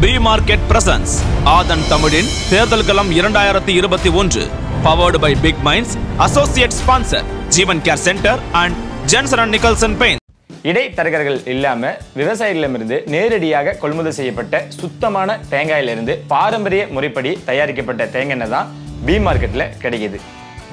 B market presence. ஆதன் தமிழின் தேர்தல் களம் இரண்டாயிரத்தி இருபத்தி ஒன்று. Powered by big minds associate sponsor Jeevan care centre and Jensen and Nicholson paint இடைத்தரகர்கள் இல்லாம விவசாயிகளிடமிருந்து நேரடியாக கொள்முதல் செய்யப்பட்ட சுத்தமான தேங்காயிலிருந்து பாரம்பரிய முறைப்படி தயாரிக்கப்பட்ட தேங்காய் தான் பி மார்க்கெட்ல கிடைக்குது.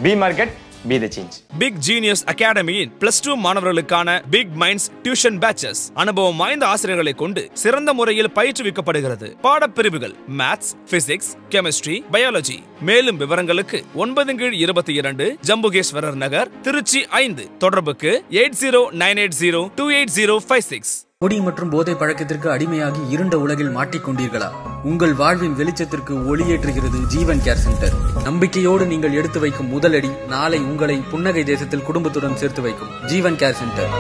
B market be the change big genius அகாடமியின் plus two மாணவர்களுக்கான பிக் மைண்ட்ஸ் டியூஷன் பேச்சஸ் அனுபவம் வாய்ந்த ஆசிரியர்களை கொண்டு சிறந்த முறையில் பயிற்றுவிக்கப்படுகிறது. பாடப்பிரிவுகள் மேத்ஸ் பிசிக்ஸ் கெமிஸ்ட்ரி பயாலஜி மேலும் விவரங்களுக்கு ஒன்பது கீழ் இருபத்தி இரண்டு ஜம்புகேஸ்வரர் நகர் திருச்சி ஐந்து. தொடர்புக்கு eight zero nine eight zero two eight zero five six. குடி மற்றும் போதை பழக்கத்திற்கு அடிமையாகி இருண்ட உலகில் மாட்டிக்கொண்டீர்களா உங்கள் வாழ்வின் வெளிச்சத்திற்கு ஒளியேற்றுகிறது ஜீவன் கேர் சென்டர். நம்பிக்கையோடு நீங்கள் எடுத்து வைக்கும் முதலடி நாளை உங்களை புன்னகை தேசத்தில் குடும்பத்துடன் சேர்த்து வைக்கும் ஜீவன் கேர் சென்டர்.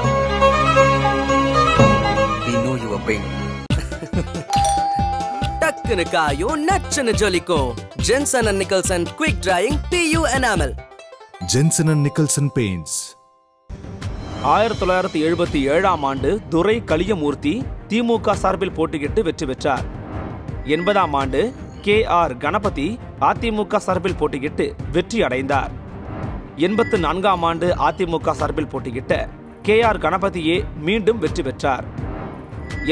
டக்குனு காயும் நச்சுன்னு ஜொலிக்கும். Jensen and Nicholson quick drying PU enamel Jensen and Nicholson Paints. ஆயிரத்தி தொள்ளாயிரத்தி எழுபத்தி ஏழாம் ஆண்டு துரை கலியமூர்த்தி திமுக சார்பில் போட்டியிட்டு வெற்றி பெற்றார். எண்பதாம் ஆண்டு கே ஆர் கணபதி அதிமுக சார்பில் போட்டியிட்டு வெற்றி அடைந்தார். எண்பத்து நான்காம் ஆண்டு அதிமுக சார்பில் போட்டியிட்ட கே ஆர் கணபதியே மீண்டும் வெற்றி பெற்றார்.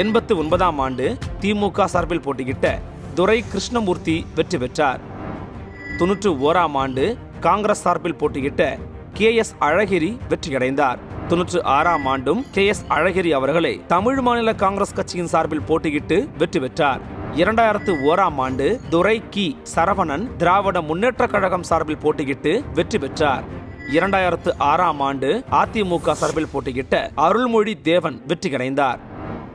எண்பத்து ஒன்பதாம் ஆண்டு திமுக சார்பில் போட்டியிட்ட துரை கிருஷ்ணமூர்த்தி வெற்றி பெற்றார். தொன்னூற்று ஓராம் ஆண்டு காங்கிரஸ் சார்பில் போட்டியிட்ட கே எஸ் அழகிரி வெற்றியடைந்தார். தொன்னூற்று ஆறாம் ஆண்டும் கே எஸ் அழகிரி அவர்களை தமிழ் மாநில காங்கிரஸ் கட்சியின் சார்பில் போட்டியிட்டு வெற்றி பெற்றார். இரண்டாயிரத்து ஓராம் ஆண்டு துரை கி. சரவணன் திராவிட முன்னேற்ற கழகம் சார்பில் போட்டியிட்டு வெற்றி பெற்றார். இரண்டாயிரத்து ஆறாம் ஆண்டு அதிமுக சார்பில் போட்டியிட்ட அருள்மொழி தேவன் வெற்றி கடைந்தார்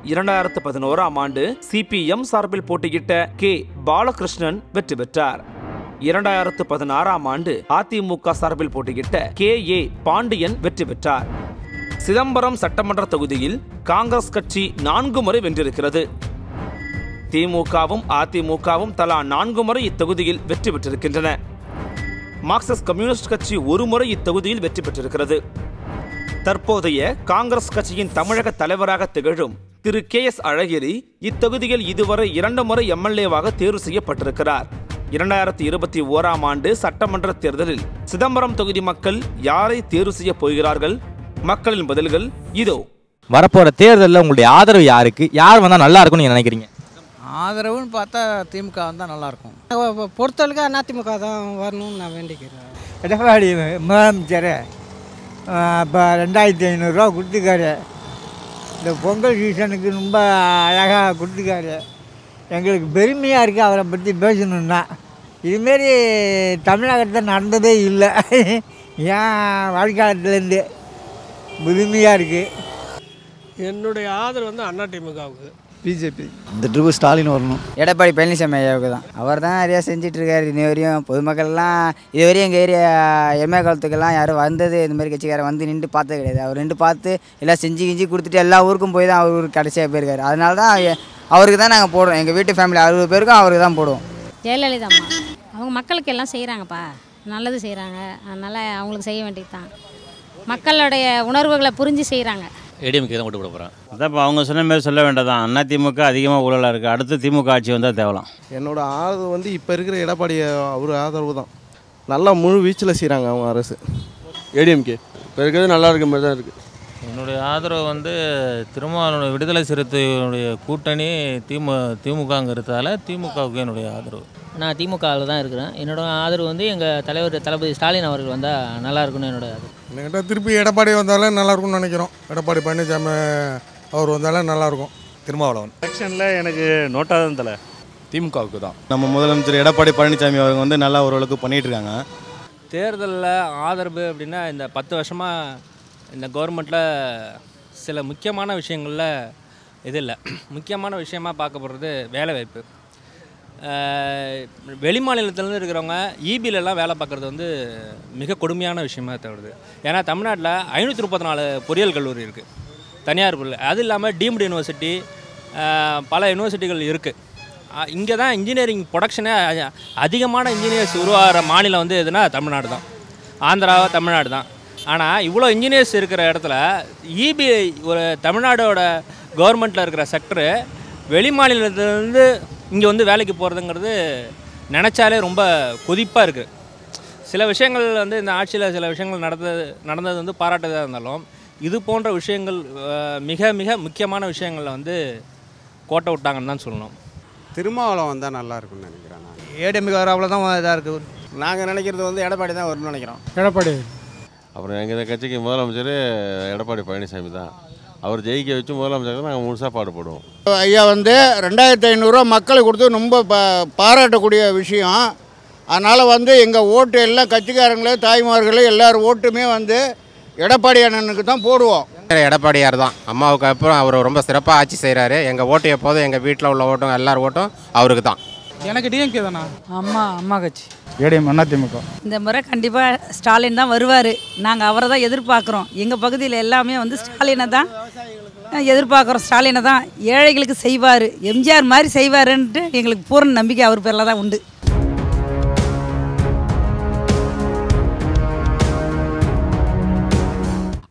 இரண்டாயிரத்து பதினோராம் ஆண்டு சிபிஎம் சார்பில் போட்டியிட்ட கே. பாலகிருஷ்ணன் வெற்றி பெற்றார். இரண்டாயிரத்து பதினாறாம் ஆண்டு அதிமுக சார்பில் போட்டியிட்ட கே. ஏ. பாண்டியன் வெற்றி பெற்றார். சிதம்பரம் சட்டமன்ற தொகுதியில் காங்கிரஸ் கட்சி நான்கு முறை வென்றிருக்கிறது. திமுகவும் அதிமுகவும் தலா நான்கு முறை இத்தொகுதியில் வெற்றி பெற்றிருக்கின்றன. மார்க்சிஸ்ட் கம்யூனிஸ்ட் கட்சி ஒரு முறை இத்தொகுதியில் வெற்றி பெற்றிருக்கிறது. தற்போதைய காங்கிரஸ் கட்சியின் தமிழக தலைவராக திகழும் திரு கே எஸ் அழகிரி இத்தொகுதியில் இதுவரை இரண்டு முறை எம்எல்ஏவாக தேர்வு செய்யப்பட்டிருக்கிறார். இரண்டாயிரத்தி இருபத்தி ஓராம் ஆண்டு சட்டமன்ற தேர்தலில் சிதம்பரம் தொகுதி மக்கள் யாரை தேர்வு செய்ய போகிறார்கள்? மக்களின் பதில்கள் இதோ. வரப்போற தேர்தலில் உங்களுடைய ஆதரவு யாருக்கு? யார் வந்தா நல்லா இருக்கும்னு நீங்க நினைக்கிறீங்க? ஆதரவுன்னு பார்த்தா திமுக வந்தால் நல்லாயிருக்கும் பொறுத்தளவுக்கு அதிமுக தான் வரணும்னு நான் வேண்டிக்கிறேன். எடப்பாடி முதலமைச்சர் இப்போ ரெண்டாயிரத்தி ஐநூறுரூவா கொடுத்துருக்காரு. இந்த பொங்கல் சீசனுக்கு ரொம்ப அழகாக கொடுத்துருக்காரு. எங்களுக்கு பெருமையாக இருக்குது அவரை பற்றி பேசணுன்னா இதுமாரி தமிழகத்தில் நடந்ததே இல்லை. ஏன் வாழ்க்காலத்துலேருந்து புதுமையாக இருக்குது என்னுடைய ஆதரவு வந்து அண்ணா திமுகவுக்கு பிஜேபி. இந்த ட்ரிப்பு ஸ்டாலின் வரணும். எடப்பாடி பழனிசாமி ஐயாவுக்கு தான். அவர் தான் நிறையா செஞ்சுட்டு இருக்காரு இன்ன வரையும். பொதுமக்கள்லாம் இது வரையும் எங்கள் ஏரியா எம்ஏ காலத்துக்கெல்லாம் யாரும் வந்தது இந்த மாதிரி கட்சிக்காரன் வந்து நின்று பார்த்தது கிடையாது. அவர் நின்று பார்த்து எல்லாம் செஞ்சு கிஞ்சி கொடுத்துட்டு எல்லா ஊருக்கும் போய் தான் அவர் ஊருக்கு கடைசியாக போயிருக்காரு. அதனால தான் அவ- அவருக்கு தான் நாங்கள் போடுறோம். எங்கள் வீட்டு ஃபேமிலி அறுபது பேருக்கும் அவருக்கு தான் போடுவோம். ஜெயலலிதா அவங்க மக்களுக்கு எல்லாம் செய்கிறாங்கப்பா நல்லது செய்கிறாங்க அதனால் அவங்களுக்கு செய்ய வேண்டியது தான் மக்களுடைய உணர்வுகளை புரிஞ்சு செய்கிறாங்க ஏடிஎம்கே தான் ஓட்டு போட போகிறேன் அதான் இப்போ அவங்க சொன்ன மாதிரி சொல்ல வேண்டாம் அண்ணா திமுக அதிகமாக ஊழலாக இருக்குது அடுத்து திமுக ஆட்சி வந்தால் தேவலாம். என்னோட ஆதரவு வந்து இப்போ இருக்கிற எடப்பாடி அவர் ஆதரவு தான். நல்லா முழு வீச்சில் செய்கிறாங்க அவங்க அரசு. ஏடிஎம்கே. இப்போ இருக்கிறது நல்லா இருக்க மாதிரி தான் இருக்குது என்னுடைய ஆதரவு வந்து திருமாவளவனுடைய விடுதலை சிறுத்தைகளுடைய கூட்டணி திமு திமுகங்கிறதால திமுகவுக்கு என்னுடைய ஆதரவு. நான் திமுகவில் தான் இருக்கிறேன். என்னோட ஆதரவு வந்து எங்கள் தலைவர் தளபதி ஸ்டாலின் அவர்கள் வந்தால் நல்லா இருக்கும்னு என்னோட ஆதரவு. என்கிட்ட திருப்பி எடப்பாடி வந்தாலே நல்லா இருக்கும்னு நினைக்கிறோம். எடப்பாடி பழனிசாமி அவர் வந்தாலே நல்லாயிருக்கும். திருமாவளவன். எலெக்ஷனில் எனக்கு நோட்டா தான் தலை. திமுகவுக்கு தான். நம்ம முதலமைச்சர் எடப்பாடி பழனிசாமி அவங்க வந்து நல்லா ஓரளவுக்கு பண்ணிட்டு இருக்காங்க தேர்தலில் ஆதரவு அப்படின்னா இந்த பத்து வருஷமாக இந்த கவர்மெண்ட்டில் சில முக்கியமான விஷயங்களில் இது இல்லை. முக்கியமான விஷயமா பார்க்க போகிறது வேலைவாய்ப்பு. வெளி மாநிலத்திலேருந்து இருக்கிறவங்க இபிலெலாம் வேலை பார்க்குறது வந்து மிக கொடுமையான விஷயமா தேவைது ஏன்னா தமிழ்நாட்டில் ஐநூற்றி முப்பத்தி நாலு பொறியியல் கல்லூரி இருக்குது தனியார் பொருள் அது இல்லாமல் டீம்டு யூனிவர்சிட்டி பல யூனிவர்சிட்டிகள் இருக்குது இங்கே தான் இன்ஜினியரிங் ப்ரொடக்ஷனே அதிகமான இன்ஜினியர்ஸ் உருவாகிற மாநிலம் வந்து எதுனா தமிழ்நாடு தான். ஆந்திராவை தமிழ்நாடு தான். ஆனால் இவ்வளோ இன்ஜினியர்ஸ் இருக்கிற இடத்துல இபி ஒரு தமிழ்நாடோட கவர்மெண்ட்டில் இருக்கிற செக்டரு வெளி மாநிலத்திலேருந்து இங்கே வந்து வேலைக்கு போகிறதுங்கிறது நினச்சாலே ரொம்ப கொதிப்பாக இருக்குது சில விஷயங்கள் வந்து இந்த ஆட்சியில் சில விஷயங்கள் நடந்தது நடந்தது வந்து பாராட்டதாக இருந்தாலும் இது போன்ற விஷயங்கள் மிக மிக முக்கியமான விஷயங்களில் வந்து கோட்டை விட்டாங்கன்னு தான் சொல்லணும். திருமாவளவன் வந்தால் நல்லா இருக்கும்னு நினைக்கிறேன் நான். ஏடிஎம்கே வர அவ்வளோதான் இதாக இருக்குது நாங்கள் நினைக்கிறது வந்து எடப்பாடி தான் வரும்னு நினைக்கிறோம். எடப்பாடி. அப்புறம் எங்கள் கட்சிக்கு முதலமைச்சர் எடப்பாடி பழனிசாமி தான். அவர் ஜெயிக்க வச்சு முதலமைச்சருக்கு நாங்கள் முழுசாக பாடுபடுவோம். ஐயா வந்து ரெண்டாயிரத்தி ஐநூறுரூவா மக்களுக்கு கொடுத்து ரொம்ப பா பாராட்டக்கூடிய விஷயம். அதனால் வந்து எங்கள் ஓட்டு எல்லாம் கட்சிக்காரங்களே தாய்மார்களே எல்லார் ஓட்டுமே வந்து எடப்பாடி அண்ணனுக்கு தான் போடுவோம். எடப்பாடியார் தான். அம்மாவுக்கு அப்புறம் அவர் ரொம்ப சிறப்பாக ஆட்சி செய்கிறாரு எங்கள் ஓட்டு எப்போதும் எங்கள் வீட்டில் உள்ள ஓட்டும் எல்லார் ஓட்டும் அவருக்கு தான். எனக்கு டிஎம்கே தானா? அம்மா அம்மா கட்சி. ஏடிஎம் அதிமுக இந்த முறை கண்டிப்பாக ஸ்டாலின் தான் வருவார். நாங்கள் அவரை தான் எதிர்பார்க்குறோம். எங்கள் பகுதியில் எல்லாமே வந்து ஸ்டாலினை தான் எதிர்பார்க்குறோம். ஸ்டாலினை தான் ஏழைகளுக்கு செய்வார். எம்ஜிஆர் மாதிரி செய்வாருன்ட்டு எங்களுக்கு பூர்ண நம்பிக்கை அவர் பேரில் தான் உண்டு.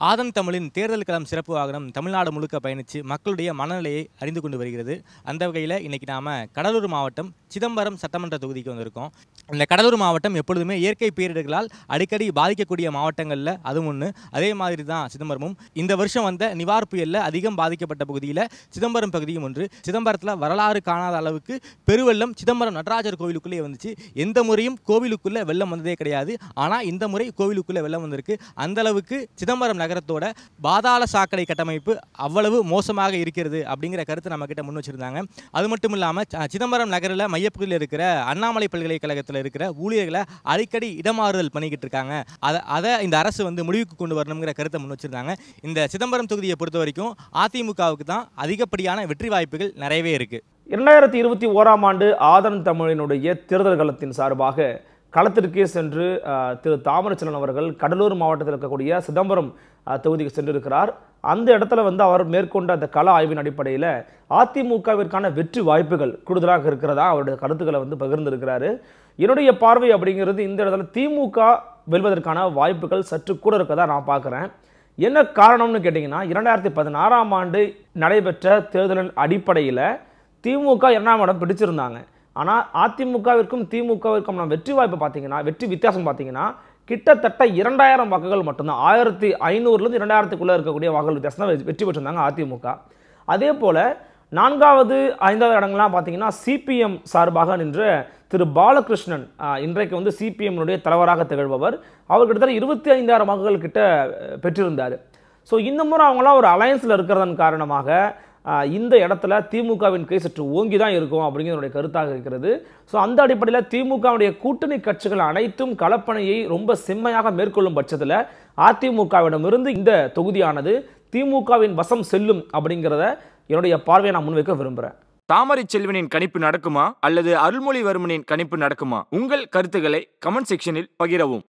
ஆதன் தமிழின் தேர்தல் களம் சிறப்பு வாகனம் தமிழ்நாடு முழுக்க பயணித்து மக்களுடைய மனநிலையை அறிந்து கொண்டு வருகிறது. அந்த வகையில் இன்றைக்கி நாம கடலூர் மாவட்டம் சிதம்பரம் சட்டமன்ற தொகுதிக்கு வந்திருக்கோம். இந்த கடலூர் மாவட்டம் எப்பொழுதுமே இயற்கை பேரிடர்களால் அடிக்கடி பாதிக்கக்கூடிய மாவட்டங்களில் அதுவும் ஒன்று அதே மாதிரி தான் சிதம்பரமும். இந்த வருஷம் வந்த நிவார் புயலில் அதிகம் பாதிக்கப்பட்ட பகுதியில் சிதம்பரம் பகுதியும் ஒன்று. சிதம்பரத்தில் வரலாறு காணாத அளவுக்கு பெருவெள்ளம் சிதம்பரம் நடராஜர் கோவிலுக்குள்ளே வந்துச்சு. எந்த முறையும் கோவிலுக்குள்ளே வெள்ளம் வந்ததே கிடையாது. ஆனால் இந்த முறை கோவிலுக்குள்ளே வெள்ளம் வந்திருக்கு. அந்த அளவுக்கு சிதம்பரம் நகரத்தோட பாதாள சாக்கடை கட்டமைப்பு அவ்வளவு மோசமாக இருக்கிறது அப்படிங்கிற கருத்தை நம்ம கிட்ட முன் வச்சிருந்தாங்க. அது மட்டும் இல்லாமல் சிதம்பரம் நகரில் மையப்பகுதியில் இருக்கிற அண்ணாமலை பல்கலைக்கழகத்தில் இருக்கிற ஊழியர்களை அடிக்கடி இடமாறுதல் பண்ணிக்கிட்டு இருக்காங்க. அதை அதை இந்த அரசு வந்து முடிவுக்கு கொண்டு வரணுங்கிற கருத்தை முன் வச்சிருந்தாங்க. இந்த சிதம்பரம் தொகுதியை பொறுத்த வரைக்கும் அதிமுகவுக்கு தான் அதிகப்படியான வெற்றி வாய்ப்புகள் நிறையவே இருக்கு. இரண்டாயிரத்தி இருபத்தி ஓராம் ஆண்டு ஆதன் தமிழினுடைய தேர்தல் களத்தின் சார்பாக களத்திற்கே சென்று திரு தாமரச்சலன் அவர்கள் கடலூர் மாவட்டத்தில் இருக்கக்கூடிய சிதம்பரம் தொகுதிக்கு சென்றிருக்கிறார். அந்த இடத்துல வந்து அவர் மேற்கொண்ட அந்த கள ஆய்வின் அடிப்படையில் அதிமுகவிற்கான வெற்றி வாய்ப்புகள் கூடுதலாக இருக்கிறதா அவருடைய கருத்துக்களை வந்து பகிர்ந்திருக்கிறாரு. என்னுடைய பார்வை அப்படிங்கிறது இந்த இடத்துல திமுக வெல்வதற்கான வாய்ப்புகள் சற்று கூட இருக்கதா நான் பார்க்குறேன். என்ன காரணம்னு கேட்டிங்கன்னா இரண்டாயிரத்தி பதினாறாம் ஆண்டு நடைபெற்ற தேர்தலின் அடிப்படையில் திமுக இரண்டாம் இடம் பிடிச்சிருந்தாங்க. ஆனால் அதிமுகவிற்கும் திமுகவிற்கும் நான் வெற்றி வாய்ப்பு பார்த்தீங்கன்னா வெற்றி வித்தியாசம் பார்த்தீங்கன்னா கிட்டத்தட்ட இரண்டாயிரம் வாக்குகள் மட்டும்தான். ஆயிரத்தி ஐநூறுலேருந்து இரண்டாயிரத்துக்குள்ளே இருக்கக்கூடிய வாக்குகள் வித்தியாசம் தான். வெற்றி பெற்றிருந்தாங்க அதிமுக. அதே போல் நான்காவது ஐந்தாவது இடங்கள்லாம் பார்த்தீங்கன்னா சிபிஎம் சார்பாக நின்ற திரு பாலகிருஷ்ணன் இன்றைக்கு வந்து சிபிஎம்னுடைய தலைவராக திகழ்பவர். அவர் கிட்டத்தட்ட இருபத்தி ஐந்தாயிரம் வாக்குகள் கிட்ட பெற்றிருந்தார். ஸோ இந்த முறை அவங்களாம் ஒரு அலையன்ஸில் இருக்கிறதன் காரணமாக இந்த இடத்துல திமுகவின் கை சற்று ஓங்கி தான் இருக்கும் அப்படிங்கிறதுடைய கருத்தாக இருக்கிறது. ஸோ அந்த அடிப்படையில் திமுகவுடைய கூட்டணி கட்சிகள் அனைத்தும் கலப்பணையை ரொம்ப செம்மையாக மேற்கொள்ளும் பட்சத்தில் அதிமுகவிடமிருந்து இந்த தொகுதியானது திமுகவின் வசம் செல்லும் அப்படிங்கிறத என்னுடைய பார்வையை நான் முன்வைக்க விரும்புகிறேன் தாமரை செல்வனின் கணிப்பு நடக்குமா? அல்லது அருள்மொழிவர்மனின் கணிப்பு நடக்குமா? உங்கள் கருத்துக்களை கமெண்ட் செக்ஷனில் பகிரவும்.